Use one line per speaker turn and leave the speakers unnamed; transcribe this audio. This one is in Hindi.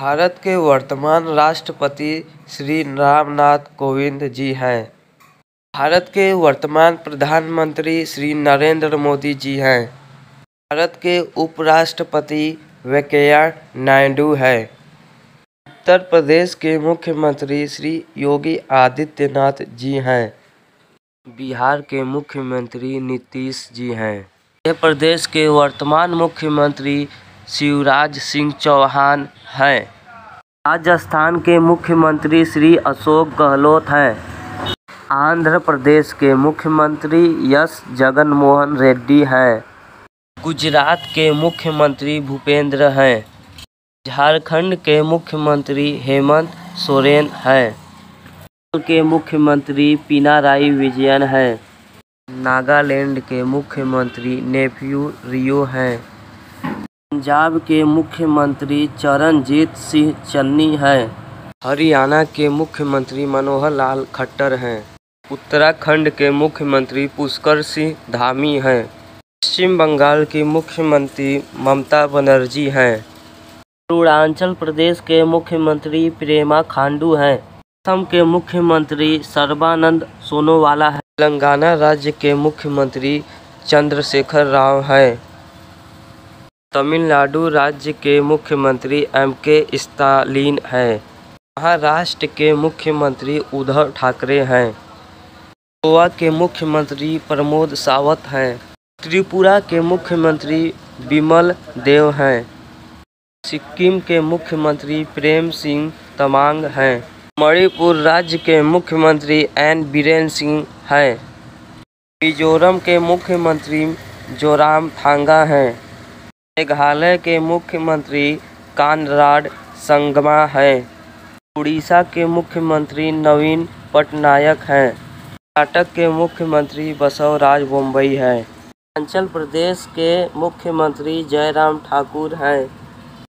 भारत के वर्तमान राष्ट्रपति श्री रामनाथ कोविंद जी हैं। भारत के वर्तमान प्रधानमंत्री श्री नरेंद्र मोदी जी हैं। भारत के उपराष्ट्रपति वेंकैया नायडू हैं। उत्तर प्रदेश के मुख्यमंत्री श्री योगी आदित्यनाथ जी हैं। बिहार के मुख्यमंत्री नीतीश जी हैं। मध्य प्रदेश के वर्तमान मुख्यमंत्री शिवराज सिंह चौहान हैं। राजस्थान के मुख्यमंत्री श्री अशोक गहलोत हैं। आंध्र प्रदेश के मुख्यमंत्री एस जगनमोहन रेड्डी हैं। गुजरात के मुख्यमंत्री भूपेंद्र हैं। झारखंड के मुख्यमंत्री हेमंत सोरेन हैं। के मुख्यमंत्री पिनाराई विजयन हैं। नागालैंड के मुख्यमंत्री नेफ्यू रियो हैं। पंजाब के मुख्यमंत्री चरणजीत सिंह चन्नी हैं। हरियाणा के मुख्यमंत्री मनोहर लाल खट्टर हैं। उत्तराखंड के मुख्यमंत्री पुष्कर सिंह धामी हैं। पश्चिम बंगाल की मुख्यमंत्री ममता बनर्जी हैं। अरुणाचल प्रदेश के मुख्यमंत्री प्रेमा खांडू हैं। असम के मुख्यमंत्री सर्बानंद सोनोवाला हैं। तेलंगाना राज्य के मुख्यमंत्री चंद्रशेखर राव हैं। तमिलनाडु राज्य के मुख्यमंत्री एम के स्टालिन हैं। महाराष्ट्र के मुख्यमंत्री उद्धव ठाकरे हैं। गोवा के मुख्यमंत्री प्रमोद सावंत हैं। त्रिपुरा के मुख्यमंत्री बिमल देव हैं। सिक्किम के मुख्यमंत्री प्रेम सिंह तमांग हैं। मणिपुर राज्य के मुख्यमंत्री एन बीरेन सिंह हैं। मिजोरम के मुख्यमंत्री जोराम थांगा हैं। मेघालय के मुख्यमंत्री कानराड संगमा हैं। उड़ीसा के मुख्यमंत्री नवीन पटनायक हैं। कर्नाटक के मुख्यमंत्री बसवराज बम्बई हैं। हिमाचल प्रदेश के मुख्यमंत्री जयराम ठाकुर हैं।